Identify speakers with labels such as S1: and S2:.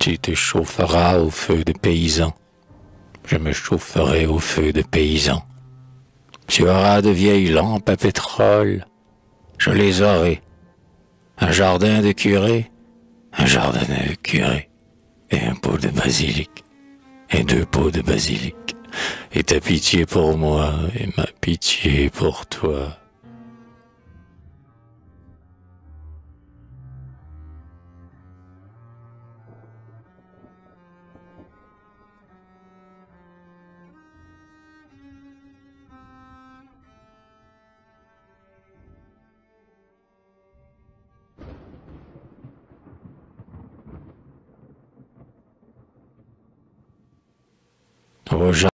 S1: Tu te chaufferas au feu des paysans. Je me chaufferai au feu des paysans. Tu auras de vieilles lampes à pétrole. Je les aurai. Un jardin de curé, un jardin de curé, et un pot de basilic, et deux pots de basilic, et ta pitié pour moi, et ma pitié pour toi. Au